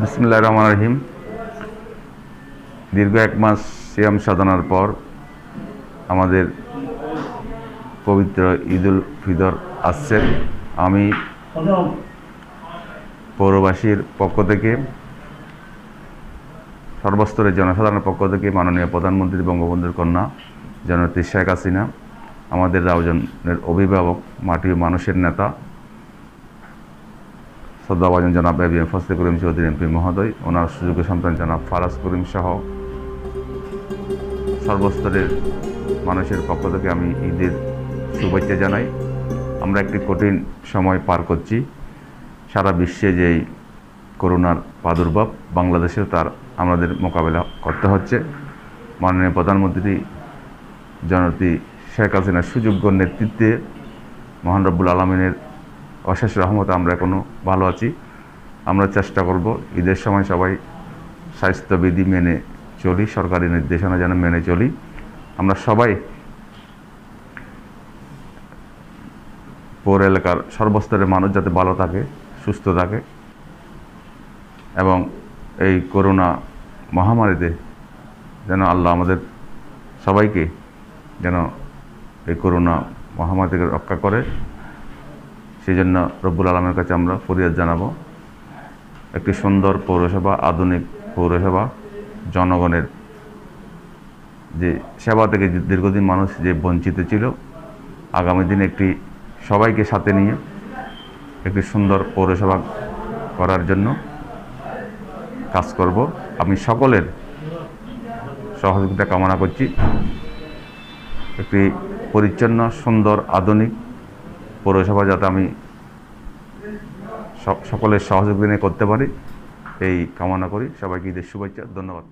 বিসমুল্লাহ রহমান রহিম। দীর্ঘ এক মাস সিয়াম সাধনার পর আমাদের পবিত্র ঈদুল ফিদর আসছে। আমি পৌরবাসীর পক্ষ থেকে, সর্বস্তরের জনসাধারণের পক্ষ থেকে মাননীয় প্রধানমন্ত্রী, বঙ্গবন্ধুর কন্যা জননেত্রী শেখ হাসিনা, আমাদের রাউজনের অভিভাবক, মাটি মানুষের নেতা শ্রদ্ধাভাজন জনাব A B M Karim Chowdhury MP মহোদয়, ওনার সুযোগ্য সন্তান জনাব ফারাজ করিম সহ সর্বস্তরের মানুষের পক্ষ থেকে আমি ঈদের শুভেচ্ছা জানাই। আমরা একটি কঠিন সময় পার করছি। সারা বিশ্বে যেই করোনার প্রাদুর্ভাব, বাংলাদেশেও তার আমাদের মোকাবেলা করতে হচ্ছে। মাননীয় প্রধানমন্ত্রী জনতি শেখ হাসিনার সুযোগ্য নেতৃত্বে মহান রব্বুল আলমিনের অশেষ রহমত আমরা এখনও ভালো আছি। আমরা চেষ্টা করব, ঈদের সময় সবাই স্বাস্থ্যবিধি মেনে চলি, সরকারি নির্দেশনা যেন মেনে চলি। আমরা সবাই পৌর এলাকার সর্বস্তরের মানুষ যাতে ভালো থাকে, সুস্থ থাকে এবং এই করোনা মহামারীতে যেন আল্লাহ আমাদের সবাইকে যেন এই করোনা মহামারী থেকে রক্ষা করে। সেই জন্য রব্বুল আলমের কাছে আমরা ফরিয়াদ জানাব। একটি সুন্দর পৌরসভা, আধুনিক পৌরসভা, জনগণের যে সেবা থেকে দীর্ঘদিন মানুষ যে বঞ্চিত ছিল, আগামী দিনে একটি সবাইকে সাথে নিয়ে একটি সুন্দর পৌরসভা করার জন্য কাজ করব। আমি সকলের সহযোগিতা কামনা করছি। একটি পরিচ্ছন্ন, সুন্দর, আধুনিক পৌরসভা যাতে আমি সকলের সহযোগিতা নিয়ে করতে পারি, এই কামনা করি। সবাইকে ঈদের শুভেচ্ছা, ধন্যবাদ।